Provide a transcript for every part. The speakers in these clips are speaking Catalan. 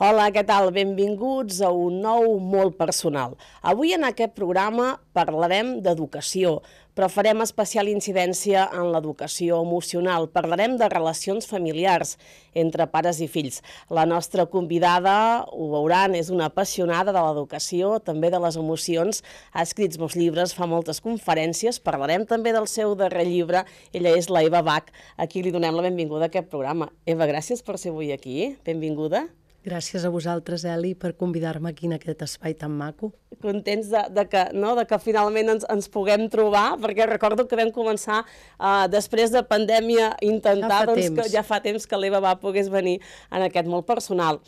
Hola, què tal? Benvinguts a un nou molt personal. Avui en aquest programa parlarem d'educació, però farem especial incidència en l'educació emocional. Parlarem de relacions familiars entre pares i fills. La nostra convidada, ho veuran, és una apassionada de l'educació, també de les emocions, ha escrit molts llibres, fa moltes conferències, parlarem també del seu darrer llibre, ella és la Eva Bach, a qui li donem la benvinguda a aquest programa. Eva, gràcies per ser avui aquí, benvinguda. Gràcies a vosaltres, Eli, per convidar-me aquí en aquest espai tan maco. Contents de, de, que, no, de que finalment ens, ens puguem trobar, perquè recordo que vam començar uh, després de pandèmia intentar, ja doncs, que ja fa temps que l'Eva va pogués venir en aquest molt personal.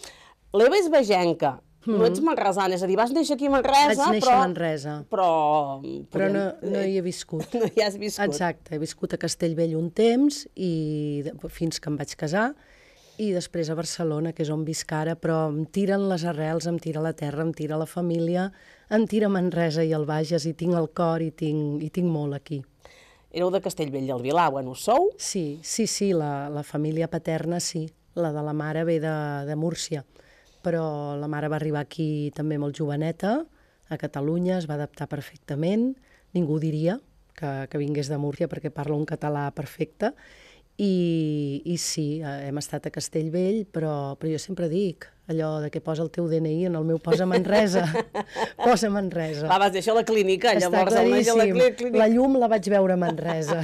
L'Eva és vegenca, Mm -hmm. No ets manresana, és a dir, vas néixer aquí a Manresa, Vaig néixer però... a Manresa. Però... Però no, no hi he viscut. No hi has viscut. Exacte, he viscut a Castellvell un temps i fins que em vaig casar i després a Barcelona, que és on visc ara, però em tiren les arrels, em tira la terra, em tira la família, em tira Manresa i el Bages, i tinc el cor i tinc, i tinc molt aquí. Éreu de Castellvell del Vilar, bueno, sou? Sí, sí, sí, la, la família paterna sí, la de la mare ve de, de Múrcia, però la mare va arribar aquí també molt joveneta, a Catalunya, es va adaptar perfectament, ningú diria que, que vingués de Múrcia perquè parla un català perfecte, i, i sí, eh, hem estat a Castellvell, però, però jo sempre dic allò de que posa el teu DNI, en el meu posa Manresa. posa Manresa. Va, vas deixar la clínica, Està llavors claríssim. el la clínica. La llum la vaig veure a Manresa.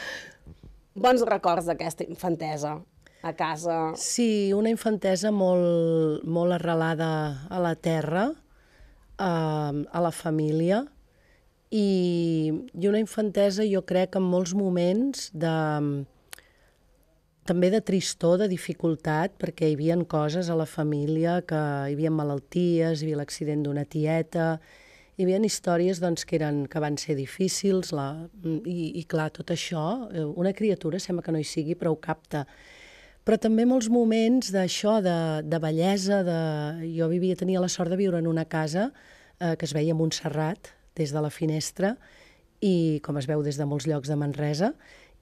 Bons records d'aquesta infantesa a casa. Sí, una infantesa molt, molt arrelada a la terra, a, a la família, i, i una infantesa jo crec en molts moments de, també de tristor, de dificultat, perquè hi havia coses a la família, que hi havia malalties, hi havia l'accident d'una tieta, hi havia històries doncs, que, eren, que van ser difícils, la, i, i clar, tot això, eh, una criatura sembla que no hi sigui, però ho capta. Però també molts moments d'això, de, de bellesa, de... jo vivia, tenia la sort de viure en una casa eh, que es veia Montserrat, des de la finestra i com es veu des de molts llocs de Manresa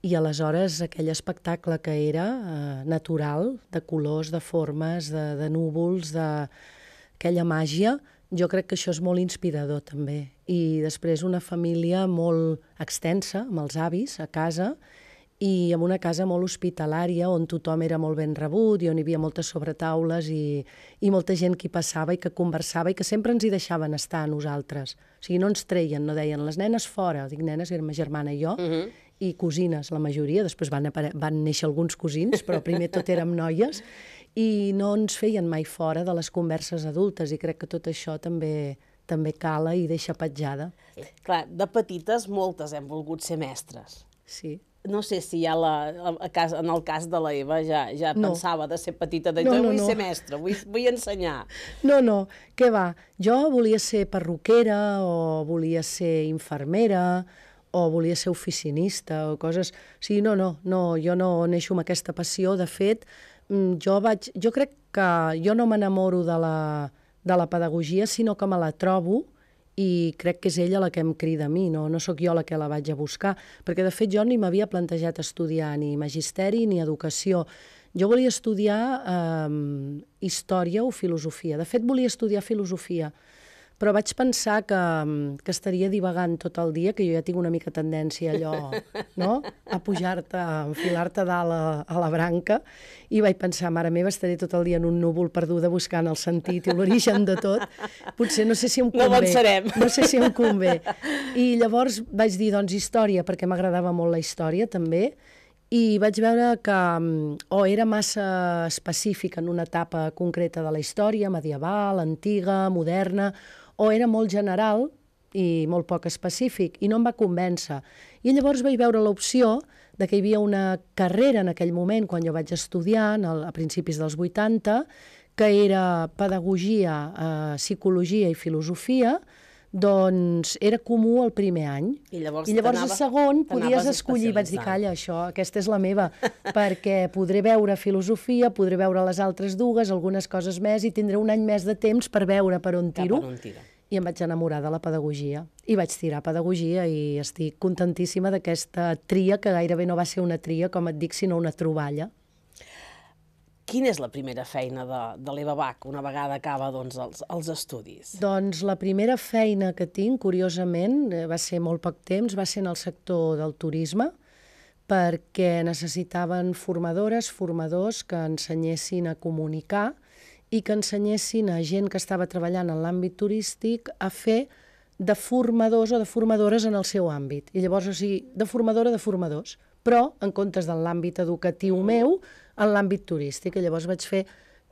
i aleshores aquell espectacle que era eh, natural, de colors, de formes, de, de núvols, d'aquella màgia, jo crec que això és molt inspirador també. I després una família molt extensa, amb els avis a casa, i amb una casa molt hospitalària on tothom era molt ben rebut i on hi havia moltes sobretaules i, i molta gent que passava i que conversava i que sempre ens hi deixaven estar a nosaltres. O sigui, no ens treien, no deien les nenes fora, dic nenes, era ma germana i jo, uh -huh. i cosines, la majoria, després van, van néixer alguns cosins, però primer tot érem noies, i no ens feien mai fora de les converses adultes i crec que tot això també també cala i deixa petjada. Clar, de petites moltes hem volgut ser mestres. Sí no sé si ja la, a, cas, en el cas de la Eva ja, ja no. pensava de ser petita, de no, no, vull no. ser mestra, vull, vull ensenyar. No, no, què va? Jo volia ser perruquera o volia ser infermera o volia ser oficinista o coses... O sigui, no, no, no, jo no neixo amb aquesta passió. De fet, mm, jo, vaig, jo crec que jo no m'enamoro de, la, de la pedagogia, sinó que me la trobo i crec que és ella la que em crida a mi, no, no sóc jo la que la vaig a buscar, perquè de fet jo ni m'havia plantejat estudiar ni magisteri ni educació. Jo volia estudiar eh, història o filosofia. De fet, volia estudiar filosofia, però vaig pensar que, que estaria divagant tot el dia, que jo ja tinc una mica tendència allò, no?, a pujar-te, a enfilar-te dalt a, a la branca, i vaig pensar, mare meva, estaré tot el dia en un núvol perduda buscant el sentit i l'origen de tot. Potser no sé si em convé. No. No sé si em convé. I llavors vaig dir, doncs, història, perquè m'agradava molt la història, també, i vaig veure que o era massa específic en una etapa concreta de la història, medieval, antiga, moderna, o era molt general i molt poc específic, i no em va convèncer. I llavors vaig veure l'opció de que hi havia una carrera en aquell moment, quan jo vaig estudiar, a principis dels 80, que era pedagogia, eh, psicologia i filosofia, doncs era comú el primer any. I llavors, I llavors el segon podies escollir, vaig dir, calla, això, aquesta és la meva, perquè podré veure filosofia, podré veure les altres dues, algunes coses més, i tindré un any més de temps per veure per on tiro. Per on tira. I em vaig enamorar de la pedagogia. I vaig tirar pedagogia i estic contentíssima d'aquesta tria, que gairebé no va ser una tria, com et dic, sinó una troballa. Quina és la primera feina de, de l'Eva Bach una vegada acaba doncs, els, els estudis? Doncs la primera feina que tinc, curiosament, eh, va ser molt poc temps, va ser en el sector del turisme, perquè necessitaven formadores, formadors que ensenyessin a comunicar i que ensenyessin a gent que estava treballant en l'àmbit turístic a fer de formadors o de formadores en el seu àmbit. I llavors, o sigui, de formadora de formadors, però en comptes de l'àmbit educatiu meu, en l'àmbit turístic. I llavors vaig fer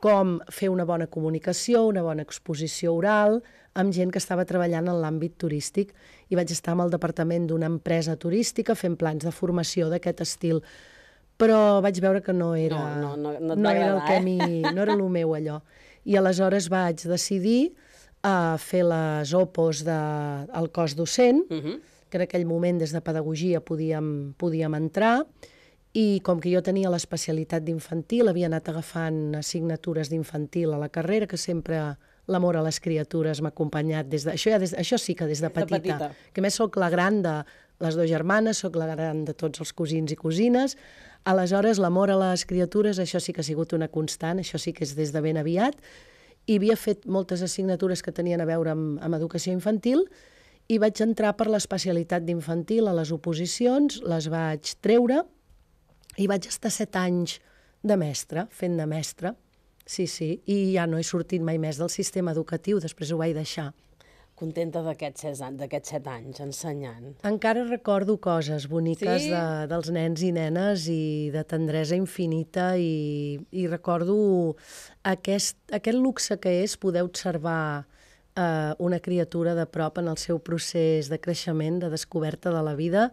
com fer una bona comunicació, una bona exposició oral, amb gent que estava treballant en l'àmbit turístic i vaig estar amb el departament d'una empresa turística fent plans de formació d'aquest estil. Però vaig veure que no era, No, no, no, no, no era el eh? que a mi, no era el meu allò. I aleshores vaig decidir a fer les opos del de, cos docent, Uh -huh. Que en aquell moment des de pedagogia podíem, podíem entrar, i com que jo tenia l'especialitat d'infantil, havia anat agafant assignatures d'infantil a la carrera, que sempre l'amor a les criatures m'ha acompanyat des de... Això, ja des, això sí que des de Des de petita, petita. que més sóc la gran de les dues germanes, sóc la gran de tots els cosins i cosines, aleshores l'amor a les criatures, això sí que ha sigut una constant, això sí que és des de ben aviat, i havia fet moltes assignatures que tenien a veure amb, amb educació infantil, i vaig entrar per l'especialitat d'infantil a les oposicions, les vaig treure, i vaig estar set anys de mestre, fent de mestre, sí, sí, i ja no he sortit mai més del sistema educatiu, després ho vaig deixar. Contenta d'aquests set, anys- set anys ensenyant. Encara recordo coses boniques Sí? de, dels nens i nenes i de tendresa infinita i, i recordo aquest, aquest luxe que és poder observar eh, una criatura de prop en el seu procés de creixement, de descoberta de la vida,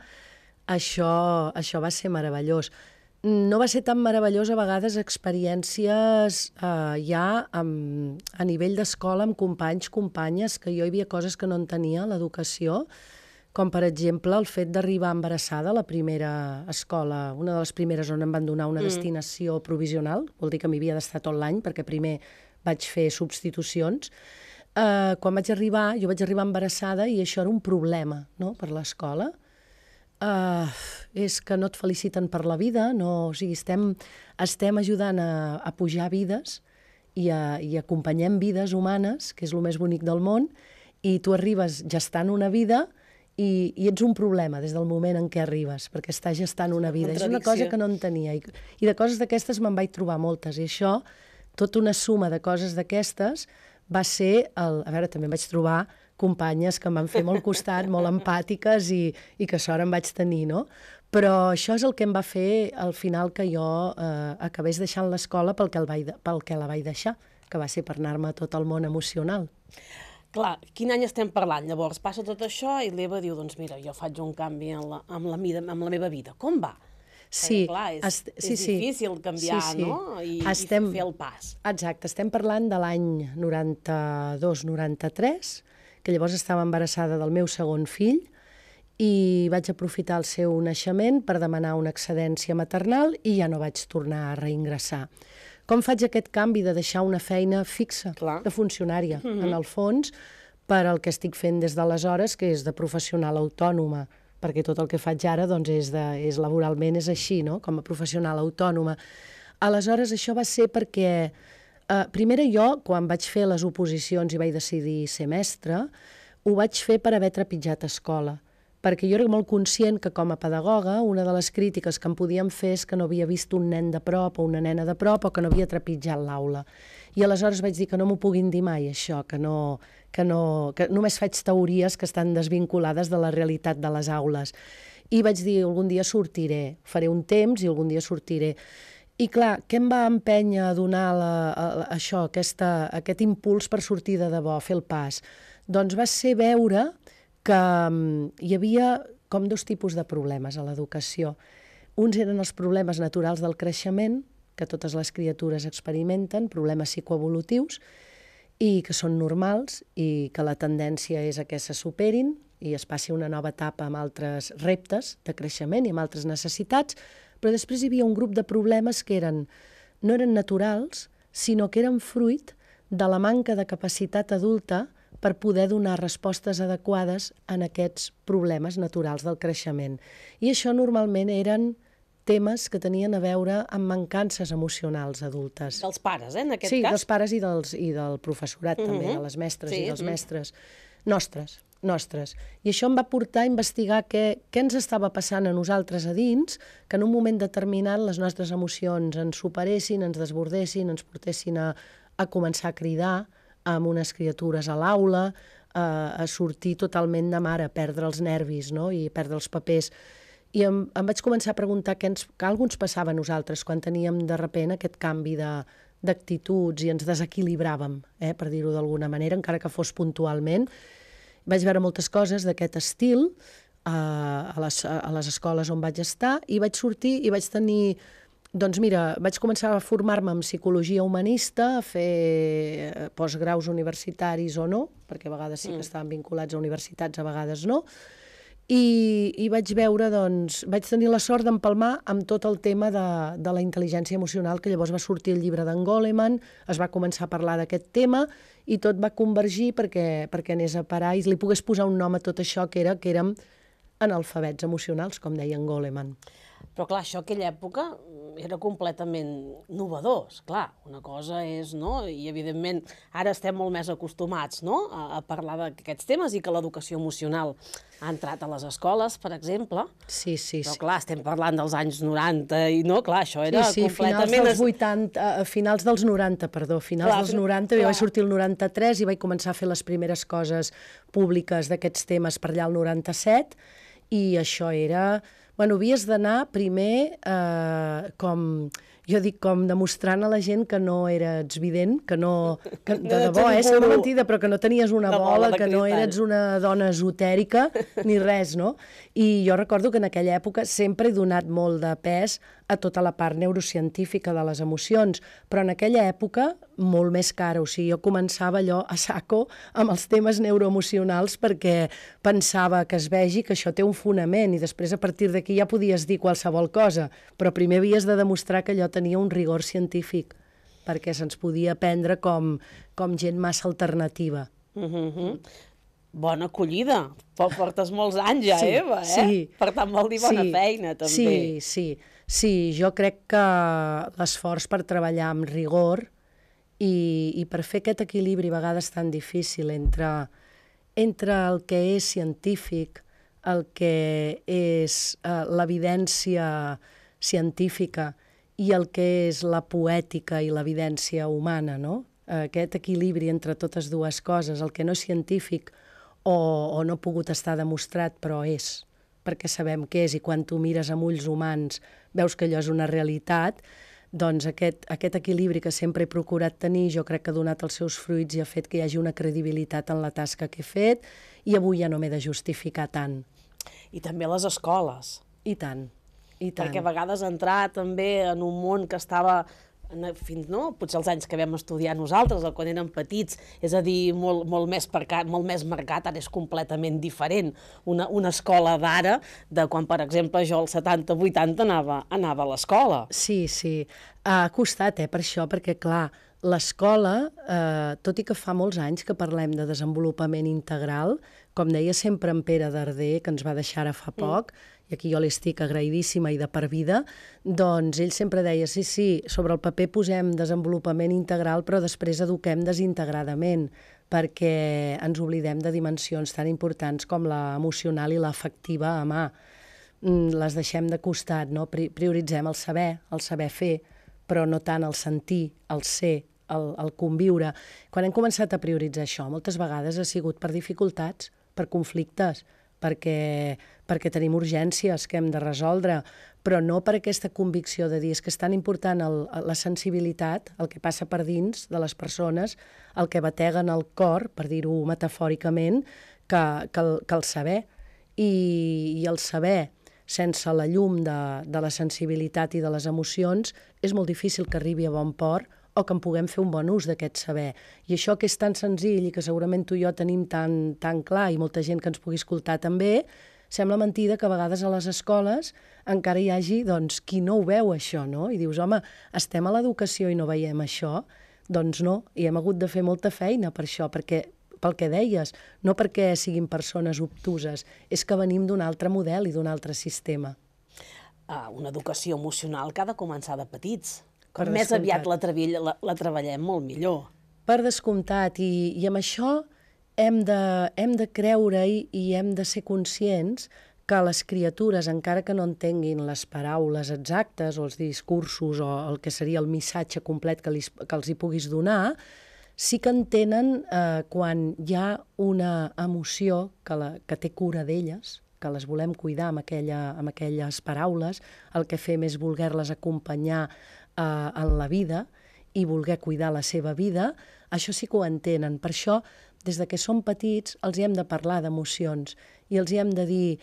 això, això va ser meravellós. No va ser tan meravellós a vegades experiències eh, ja amb, a nivell d'escola amb companys, companyes, que jo hi havia coses que no entenia l'educació, com per exemple el fet d'arribar embarassada a la primera escola, una de les primeres on em van donar una mm. destinació provisional, vol dir que m'hi havia d'estar tot l'any, perquè primer vaig fer substitucions. Uh, quan vaig arribar, jo vaig arribar embarassada i això era un problema no?, per l'escola. Uh, és que no et feliciten per la vida, no, o sigui, estem, estem ajudant a, a pujar vides i, a, i acompanyem vides humanes, que és el més bonic del món, i tu arribes gestant una vida i, i ets un problema des del moment en què arribes, perquè estàs gestant una vida. És una cosa que no entenia. I, i de coses d'aquestes me'n vaig trobar moltes. I això, tota una suma de coses d'aquestes, va ser... El, a veure, també em vaig trobar companyes que em van fer molt costat, molt empàtiques i, i que sort em vaig tenir, no? Però això és el que em va fer al final que jo eh, acabés deixant l'escola pel, que el vaig, pel que la vaig deixar, que va ser per anar-me a tot el món emocional. Clar, quin any estem parlant? Llavors passa tot això i l'Eva diu, doncs mira, jo faig un canvi en la, amb, la, mida, amb la meva vida. Com va? Sí, clar, és, est- és sí, sí. difícil canviar, Sí, sí. no? I, Estem- I fer el pas. Exacte, estem parlant de l'any 92-93, que llavors estava embarassada del meu segon fill i vaig aprofitar el seu naixement per demanar una excedència maternal i ja no vaig tornar a reingressar. Com faig aquest canvi de deixar una feina fixa, Clar. de funcionària, mm -hmm. en el fons, per al que estic fent des d'aleshores, que és de professional autònoma, perquè tot el que faig ara doncs, és, de, és laboralment és així, no? com a professional autònoma. Aleshores, això va ser perquè, eh, primer jo, quan vaig fer les oposicions i vaig decidir ser mestre, ho vaig fer per haver trepitjat escola perquè jo era molt conscient que com a pedagoga una de les crítiques que em podien fer és que no havia vist un nen de prop o una nena de prop o que no havia trepitjat l'aula. I aleshores vaig dir que no m'ho puguin dir mai, això, que, no, que, no, que només faig teories que estan desvinculades de la realitat de les aules. I vaig dir, algun dia sortiré, faré un temps i algun dia sortiré. I clar, què em va empènyer a donar la, a, a, això, aquesta, aquest impuls per sortir de debò, fer el pas? Doncs va ser veure que mm, hi havia com dos tipus de problemes a l'educació. Uns eren els problemes naturals del creixement, que totes les criatures experimenten, problemes psicoevolutius, i que són normals i que la tendència és a que se superin i es passi una nova etapa amb altres reptes de creixement i amb altres necessitats, però després hi havia un grup de problemes que eren, no eren naturals, sinó que eren fruit de la manca de capacitat adulta per poder donar respostes adequades en aquests problemes naturals del creixement. I això normalment eren temes que tenien a veure amb mancances emocionals adultes. Dels pares, eh, en aquest sí, cas? Sí, dels pares i, dels, i del professorat mm -hmm. també, de les mestres sí, i dels mm. mestres nostres, nostres. I això em va portar a investigar què, què ens estava passant a nosaltres a dins, que en un moment determinat les nostres emocions ens superessin, ens desbordessin, ens portessin a, a començar a cridar amb unes criatures a l'aula, a, a sortir totalment de mare, a perdre els nervis no? i perdre els papers. I em, em vaig començar a preguntar què, ens, què alguns passava a nosaltres quan teníem de repent aquest canvi de, d'actituds i ens desequilibràvem, eh, per dir-ho d'alguna manera, encara que fos puntualment. Vaig veure moltes coses d'aquest estil uh, a, les, a les escoles on vaig estar i vaig sortir i vaig tenir doncs mira, vaig començar a formar-me en psicologia humanista, a fer eh, postgraus universitaris o no, perquè a vegades sí que mm. estaven vinculats a universitats, a vegades no, i, i vaig veure, doncs, vaig tenir la sort d'empalmar amb tot el tema de, de la intel·ligència emocional, que llavors va sortir el llibre d'en Goleman, es va començar a parlar d'aquest tema, i tot va convergir perquè, perquè anés a parar i li pogués posar un nom a tot això que era que érem analfabets emocionals, com deia en Goleman. Però clar, això aquella època era completament novedós, clar, una cosa és, no?, i evidentment ara estem molt més acostumats, no?, a, a parlar d'aquests temes i que l'educació emocional ha entrat a les escoles, per exemple. Sí, sí, Però sí. clar, estem parlant dels anys 90 i no, clar, això era sí, sí, completament... finals dels 80, uh, finals dels 90, perdó, finals clar, dels 90, clar. jo vaig sortir el 93 i vaig començar a fer les primeres coses públiques d'aquests temes per allà al 97 i això era bueno, havies d'anar primer eh, com jo dic com demostrant a la gent que no eres vident, que no... Que, de debò, eh? Sembla mentida, però que no tenies una bola, que no eres una dona esotèrica, ni res, no? I jo recordo que en aquella època sempre he donat molt de pes a tota la part neurocientífica de les emocions, però en aquella època molt més cara, o sigui, jo començava allò a saco amb els temes neuroemocionals perquè pensava que es vegi que això té un fonament i després a partir d'aquí ja podies dir qualsevol cosa, però primer havies de demostrar que allò tenia un rigor científic perquè se'ns podia prendre com, com gent massa alternativa. Uh -huh. Bona acollida. Portes molts anys ja, sí, Eva, eh? Sí. Per tant, vol dir bona sí, feina, també. Sí, sí. Sí, jo crec que l'esforç per treballar amb rigor i, i per fer aquest equilibri a vegades tan difícil entre, entre el que és científic, el que és eh, l'evidència científica i el que és la poètica i l'evidència humana, no? Aquest equilibri entre totes dues coses, el que no és científic o, o no ha pogut estar demostrat, però és, perquè sabem què és, i quan tu mires amb ulls humans veus que allò és una realitat, doncs aquest, aquest equilibri que sempre he procurat tenir jo crec que ha donat els seus fruits i ha fet que hi hagi una credibilitat en la tasca que he fet i avui ja no m'he de justificar tant. I també les escoles. I tant, i tant. Perquè a vegades entrar també en un món que estava fins, no? potser els anys que vam estudiar nosaltres, o quan érem petits, és a dir, molt, molt, més, percat, molt més marcat, ara és completament diferent. Una, una escola d'ara, de quan, per exemple, jo als 70-80 anava, anava a l'escola. Sí, sí. Ha costat, eh, per això, perquè, clar, l'escola, eh, tot i que fa molts anys que parlem de desenvolupament integral, com deia sempre en Pere Darder, que ens va deixar ara fa poc, mm i aquí jo l'estic agraïdíssima i de per vida, doncs ell sempre deia, sí, sí, sobre el paper posem desenvolupament integral, però després eduquem desintegradament, perquè ens oblidem de dimensions tan importants com la emocional i l'afectiva a mà. Mm, les deixem de costat, no? prioritzem el saber, el saber fer, però no tant el sentir, el ser, el, el conviure. Quan hem començat a prioritzar això, moltes vegades ha sigut per dificultats, per conflictes, perquè, perquè tenim urgències que hem de resoldre, però no per aquesta convicció de dir és que és tan important el, la sensibilitat, el que passa per dins de les persones, el que batega en el cor, per dir-ho metafòricament, que, que, el, que el saber. I, I el saber sense la llum de, de la sensibilitat i de les emocions és molt difícil que arribi a bon port o que en puguem fer un bon ús d'aquest saber. I això que és tan senzill i que segurament tu i jo tenim tan, tan clar i molta gent que ens pugui escoltar també, sembla mentida que a vegades a les escoles encara hi hagi doncs, qui no ho veu això, no? I dius, home, estem a l'educació i no veiem això? Doncs no, i hem hagut de fer molta feina per això, perquè pel que deies, no perquè siguin persones obtuses, és que venim d'un altre model i d'un altre sistema. uh, una educació emocional que ha de començar de petits. Per més descomptat. aviat la, trevi- la, la treballem, molt millor. Per descomptat, i, i amb això hem de, hem de creure-hi i hem de ser conscients que les criatures, encara que no entenguin les paraules exactes o els discursos o el que seria el missatge complet que, li, que els hi puguis donar, sí que entenen eh, quan hi ha una emoció que, la, que té cura d'elles, que les volem cuidar amb, aquella, amb aquelles paraules, el que fem és voler-les acompanyar eh, en la vida i voler cuidar la seva vida, això sí que ho entenen. Per això, des de que som petits, els hi hem de parlar d'emocions i els hi hem de dir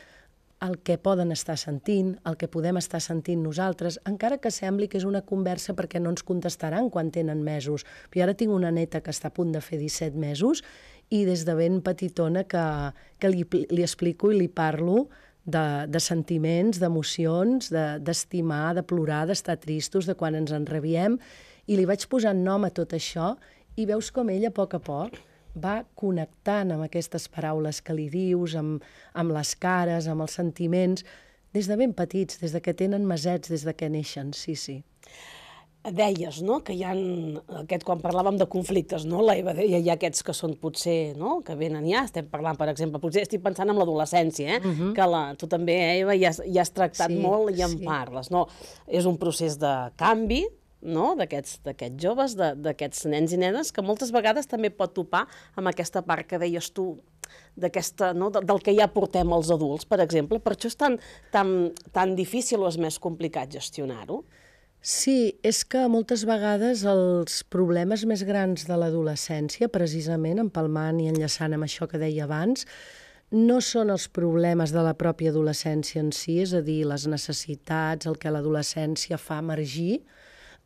el que poden estar sentint, el que podem estar sentint nosaltres, encara que sembli que és una conversa perquè no ens contestaran quan tenen mesos. Jo ara tinc una neta que està a punt de fer 17 mesos i des de ben petitona que, que li, li explico i li parlo de, de sentiments, d'emocions, de- d'estimar, de, plorar, d'estar tristos, de quan ens enrabiem, i li vaig posant nom a tot això i veus com ella, a poc a poc, va connectant amb aquestes paraules que li dius, amb, amb les cares, amb els sentiments, des de ben petits, des de que tenen mesets, des de que neixen, sí, sí. Deies, no?, que hi ha, aquest, quan parlàvem de conflictes, no?, la Eva deia, hi ha aquests que són potser, no?, que venen ja, estem parlant, per exemple, potser estic pensant en l'adolescència, eh?, que la, tu també, eh, Eva, ja has, ja has tractat Sí, molt i en sí. parles, no? És un procés de canvi, no?, d'aquests d'aquests joves, de- d'aquests nens i nenes, que moltes vegades també pot topar amb aquesta part que deies tu, d'aquesta, no, de- del que ja portem els adults, per exemple. Per això és tan, tan, tan difícil o és més complicat gestionar-ho? Sí, és que moltes vegades els problemes més grans de l'adolescència, precisament empalmant i enllaçant amb això que deia abans, no són els problemes de la pròpia adolescència en si, és a dir, les necessitats, el que l'adolescència fa emergir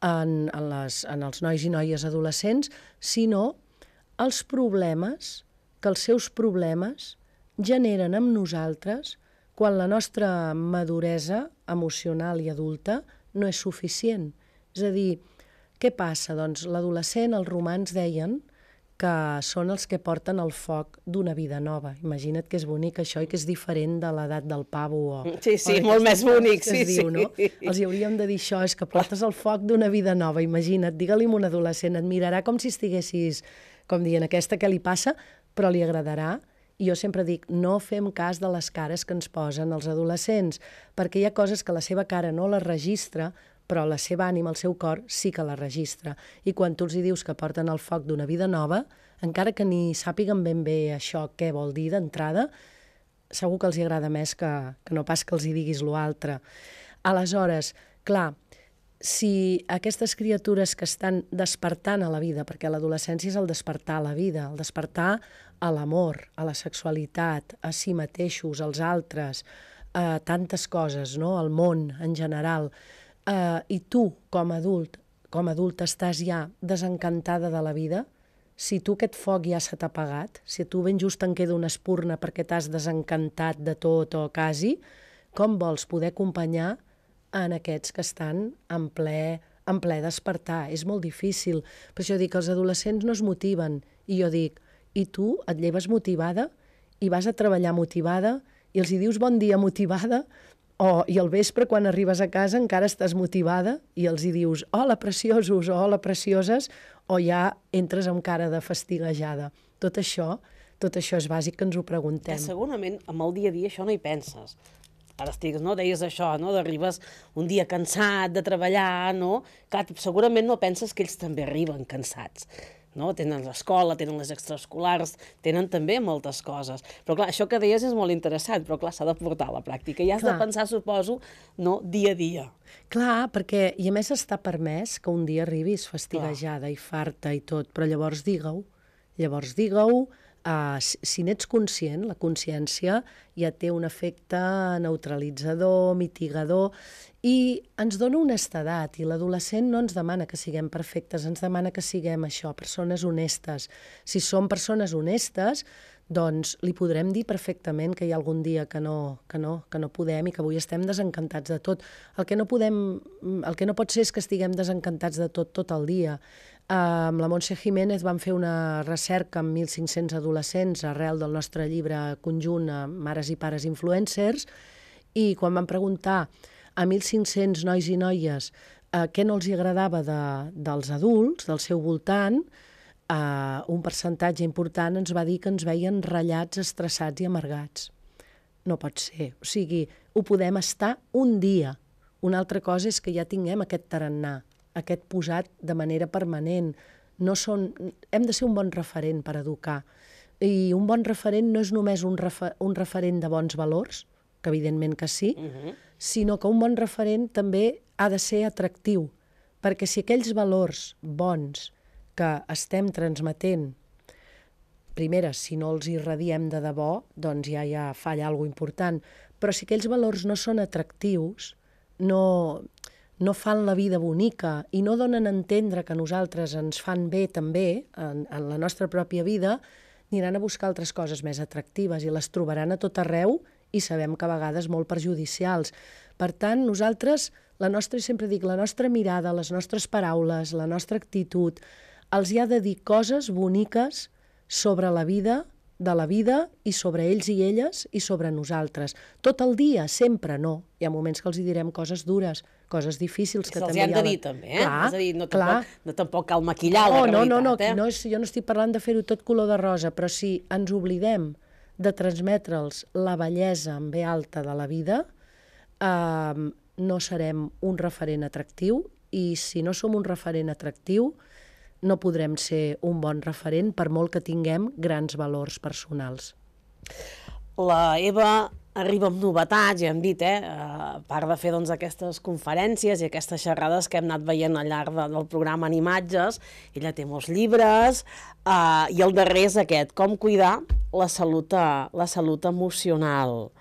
en, en, les, en els nois i noies adolescents, sinó els problemes que els seus problemes generen amb nosaltres quan la nostra maduresa emocional i adulta no és suficient. És a dir, què passa? Doncs l'adolescent, els romans deien que són els que porten el foc d'una vida nova. Imagina't que és bonic això i que és diferent de l'edat del pavo. O, Sí, sí, o molt més bonic, que sí, diu, sí. No? Els hi hauríem de dir això, és que portes el foc d'una vida nova. Imagina't, digue-li a un adolescent, et mirarà com si estiguessis, com dient, aquesta què li passa, però li agradarà. I jo sempre dic, no fem cas de les cares que ens posen els adolescents, perquè hi ha coses que la seva cara no les registra, però la seva ànima, el seu cor, sí que la registra. I quan tu els hi dius que porten el foc d'una vida nova, encara que ni sàpiguen ben bé això què vol dir d'entrada, segur que els hi agrada més que, que no pas que els hi diguis l'altre. Aleshores, clar, si aquestes criatures que estan despertant a la vida, perquè l'adolescència és el despertar a la vida, el despertar a l'amor, a la sexualitat, a si mateixos, als altres, a tantes coses, no? al món en general, eh, i tu, com a adult, com a adult estàs ja desencantada de la vida, si tu aquest foc ja se t'ha apagat, si tu ben just en queda una espurna perquè t'has desencantat de tot o quasi, com vols poder acompanyar en aquests que estan en ple, en ple despertar? És molt difícil. Per això dic que els adolescents no es motiven. I jo dic, i tu et lleves motivada i vas a treballar motivada i els hi dius bon dia motivada o, i al vespre, quan arribes a casa, encara estàs motivada i els hi dius hola, preciosos, o hola, precioses, o ja entres amb cara de fastiguejada. Tot això, tot això és bàsic que ens ho Que preguntem. segurament amb el dia a dia això no hi penses. Ara estigues, no? Deies això, no? D'arribes un dia cansat de treballar, no? Clar, segurament no penses que ells també arriben cansats. No? Tenen l'escola, tenen les extraescolars, tenen també moltes coses. Però clar, això que deies és molt interessant, però clar, s'ha de portar a la pràctica. I has Clar. de pensar, suposo, no? dia a dia. Clar, perquè, i a més està permès que un dia arribis fastiguejada i farta i tot, però llavors digue-ho. Llavors digue-ho, uh, si, si n'ets conscient, la consciència ja té un efecte neutralitzador, mitigador, i ens dona honestedat, i l'adolescent no ens demana que siguem perfectes, ens demana que siguem això, persones honestes. Si som persones honestes, doncs li podrem dir perfectament que hi ha algun dia que no, que no, que no podem i que avui estem desencantats de tot. El que no podem, el que no pot ser és que estiguem desencantats de tot tot el dia. Uh, amb la Montse Jiménez vam fer una recerca amb 1.500 adolescents arrel del nostre llibre conjunt Mares i Pares Influencers i quan vam preguntar a 1.500 nois i noies eh, què no els agradava de, dels adults, del seu voltant, eh, un percentatge important ens va dir que ens veien ratllats, estressats i amargats. No pot ser. O sigui, ho podem estar un dia. Una altra cosa és que ja tinguem aquest tarannà, aquest posat de manera permanent. No són... Hem de ser un bon referent per educar. I un bon referent no és només un, refer un referent de bons valors, que evidentment que sí, uh -huh. sinó que un bon referent també ha de ser atractiu, perquè si aquells valors bons que estem transmetent, primera, si no els irradiem de debò, doncs ja hi ha falla alguna important, però si aquells valors no són atractius, no, no fan la vida bonica i no donen a entendre que nosaltres ens fan bé també en, en la nostra pròpia vida, aniran a buscar altres coses més atractives i les trobaran a tot arreu i sabem que a vegades molt perjudicials. Per tant, nosaltres, la nostra, sempre dic, la nostra mirada, les nostres paraules, la nostra actitud, els hi ha de dir coses boniques sobre la vida, de la vida i sobre ells i elles i sobre nosaltres. Tot el dia, sempre no. Hi ha moments que els hi direm coses dures, coses difícils que també hi han ha... de dir, també, eh? Clar, és a dir, no, clar. tampoc, no, tampoc cal maquillar la no, no, realitat, no, no, eh? no és, jo no estic parlant de fer-ho tot color de rosa, però si ens oblidem de transmetre'ls la bellesa en ve alta de la vida, eh, no serem un referent atractiu i si no som un referent atractiu no podrem ser un bon referent per molt que tinguem grans valors personals. La Eva arriba amb novetats, ja hem dit, eh? a part de fer doncs, aquestes conferències i aquestes xerrades que hem anat veient al llarg de, del programa en imatges, ella té molts llibres, eh, i el darrer és aquest, com cuidar la salut, eh, la salut emocional.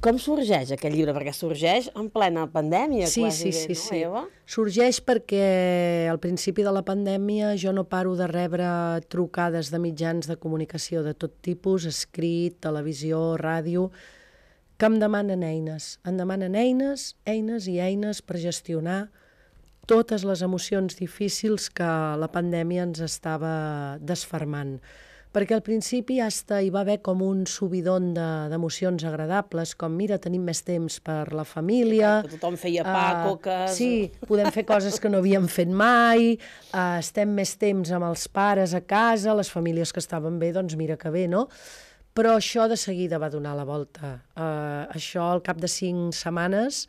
Com sorgeix aquest llibre? Perquè sorgeix en plena pandèmia, Sí, quasi sí, bé, sí, no, sí. Eva? Sorgeix perquè al principi de la pandèmia jo no paro de rebre trucades de mitjans de comunicació de tot tipus, escrit, televisió, ràdio, que em demanen eines. Em demanen eines, eines i eines per gestionar totes les emocions difícils que la pandèmia ens estava desfermant. Perquè al principi hasta hi va haver com un subidon de- d'emocions agradables, com mira, tenim més temps per la família... Que tothom feia pa, Ah, coques... Sí, podem fer coses que no havíem fet mai, uh, estem més temps amb els pares a casa, les famílies que estaven bé, doncs mira que bé, no? Però això de seguida va donar la volta. Uh, això, al cap de cinc setmanes,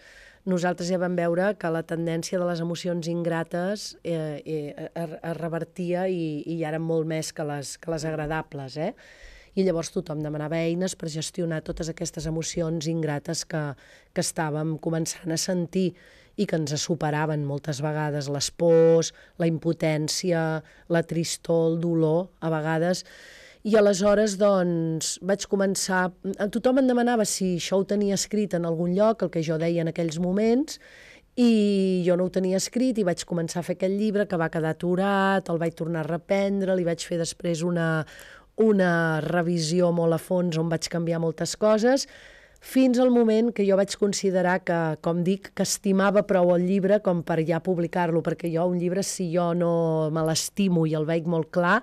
nosaltres ja vam veure que la tendència de les emocions ingrates eh, eh, es, es revertia i, i ja eren molt més que les, que les agradables, eh? I llavors tothom demanava eines per gestionar totes aquestes emocions ingrates que, que estàvem començant a sentir i que ens superaven moltes vegades, les pors, la impotència, la tristor, el dolor, a vegades. I aleshores, doncs, vaig començar... Tothom em demanava si això ho tenia escrit en algun lloc, el que jo deia en aquells moments, i jo no ho tenia escrit i vaig començar a fer aquest llibre que va quedar aturat, el vaig tornar a reprendre, li vaig fer després una, una revisió molt a fons on vaig canviar moltes coses, fins al moment que jo vaig considerar que, com dic, que estimava prou el llibre com per ja publicar-lo, perquè jo un llibre, si jo no me l'estimo i el veig molt clar,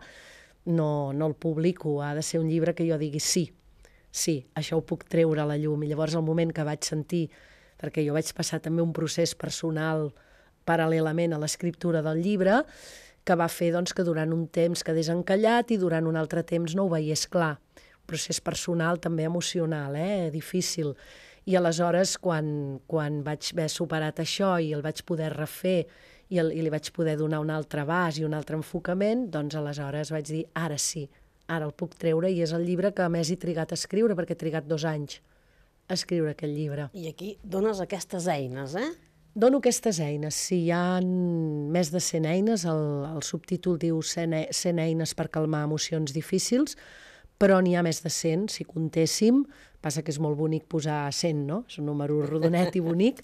no, no el publico, ha de ser un llibre que jo digui sí, sí, això ho puc treure a la llum. I llavors el moment que vaig sentir, perquè jo vaig passar també un procés personal paral·lelament a l'escriptura del llibre, que va fer doncs, que durant un temps quedés encallat i durant un altre temps no ho veiés clar. Un procés personal també emocional, eh? difícil. I aleshores, quan, quan vaig haver superat això i el vaig poder refer i, el, i li vaig poder donar un altre abast i un altre enfocament, doncs aleshores vaig dir, ara sí, ara el puc treure i és el llibre que més he trigat a escriure, perquè he trigat dos anys a escriure aquest llibre. I aquí dones aquestes eines, eh? Dono aquestes eines. Si hi ha més de 100 eines, el, el subtítol diu 100, e- 100 eines per calmar emocions difícils, però n'hi ha més de 100, si contéssim. Passa que és molt bonic posar 100, no? És un número rodonet i bonic.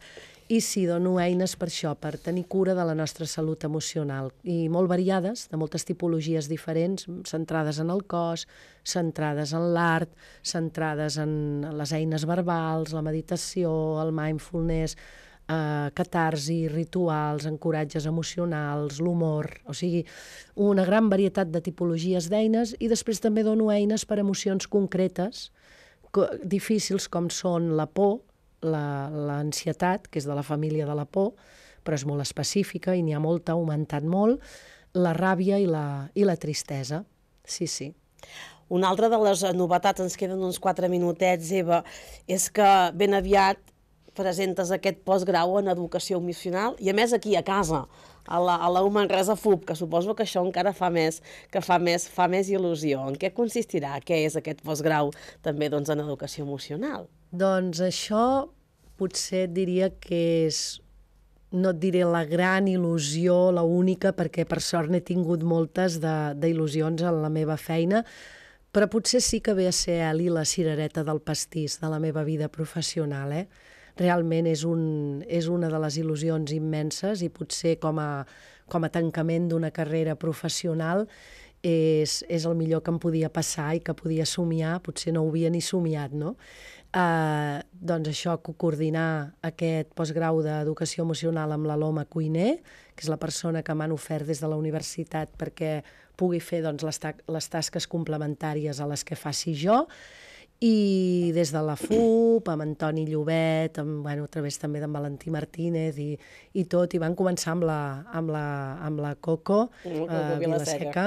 I sí, dono eines per això, per tenir cura de la nostra salut emocional. I molt variades, de moltes tipologies diferents, centrades en el cos, centrades en l'art, centrades en les eines verbals, la meditació, el mindfulness, eh, catarsi, rituals, encoratges emocionals, l'humor, o sigui, una gran varietat de tipologies d'eines i després també dono eines per emocions concretes, co- difícils com són la por, l'ansietat, la, que és de la família de la por, però és molt específica i n'hi ha molta, ha augmentat molt, la ràbia i la, i la tristesa. Sí, sí. Una altra de les novetats, ens queden uns quatre minutets, Eva, és que ben aviat presentes aquest postgrau en educació missional i a més aquí a casa, a la, a la Manresa FUB, que suposo que això encara fa més, que fa més, fa més il·lusió. En què consistirà? Què és aquest postgrau també doncs, en educació emocional? Doncs això potser diria que és no et diré la gran il·lusió, la única, perquè per sort n'he tingut moltes d'il·lusions en la meva feina, però potser sí que ve a ser Eli la cirereta del pastís de la meva vida professional, eh? Realment és, un, és una de les il·lusions immenses i potser com a, com a tancament d'una carrera professional és, és el millor que em podia passar i que podia somiar, potser no ho havia ni somiat, no? Uh, doncs això, coordinar aquest postgrau d'educació emocional amb la Loma Cuiner, que és la persona que m'han ofert des de la universitat perquè pugui fer doncs, les, ta les tasques complementàries a les que faci jo, i des de la FUP, amb Antoni Llobet, amb, bueno, a través també d'en Valentí Martínez i, i tot, i van començar amb la, amb la, amb la Coco, mm, uh, Vilaseca,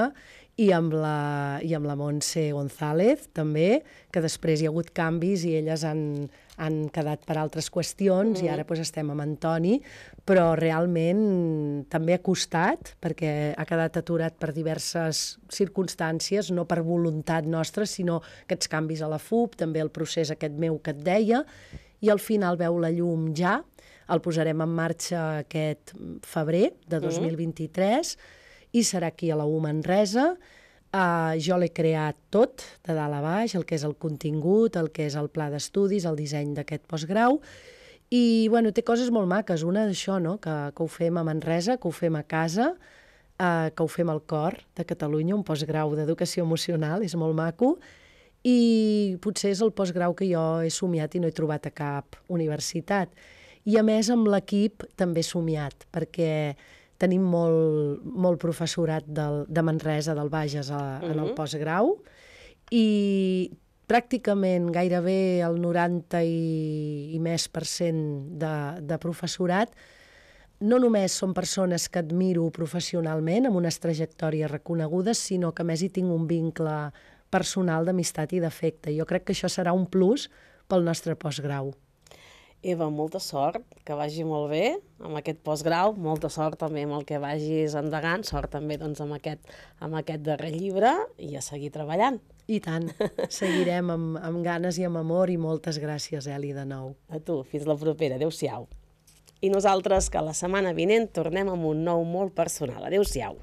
i amb la, i amb la Montse González, també, que després hi ha hagut canvis i elles han, han quedat per altres qüestions mm. i ara pues, estem amb Antoni, però realment també ha costat, perquè ha quedat aturat per diverses circumstàncies, no per voluntat nostra, sinó aquests canvis a la FUP, també el procés aquest meu que et deia, i al final veu la llum ja, el posarem en marxa aquest febrer de 2023, mm i serà aquí a la U Manresa. Uh, jo l'he creat tot, de dalt a baix, el que és el contingut, el que és el pla d'estudis, el disseny d'aquest postgrau, i bueno, té coses molt maques. Una d'això, no? que, que ho fem a Manresa, que ho fem a casa, uh, que ho fem al cor de Catalunya, un postgrau d'educació emocional, és molt maco, i potser és el postgrau que jo he somiat i no he trobat a cap universitat. I a més amb l'equip també he somiat, perquè tenim molt, molt professorat del, de Manresa, del Bages, a, uh -huh. en el mhm. postgrau, i pràcticament gairebé el 90 i, i més per cent de, de professorat no només són persones que admiro professionalment, amb unes trajectòries reconegudes, sinó que més hi tinc un vincle personal d'amistat i d'afecte. Jo crec que això serà un plus pel nostre postgrau. Eva, molta sort, que vagi molt bé amb aquest postgrau, molta sort també amb el que vagis endegant, sort també doncs, amb, aquest, amb aquest darrer llibre i a seguir treballant. I tant, seguirem amb, amb ganes i amb amor i moltes gràcies, Eli, de nou. A tu, fins la propera, adeu-siau. I nosaltres, que la setmana vinent tornem amb un nou molt personal. Adeu-siau.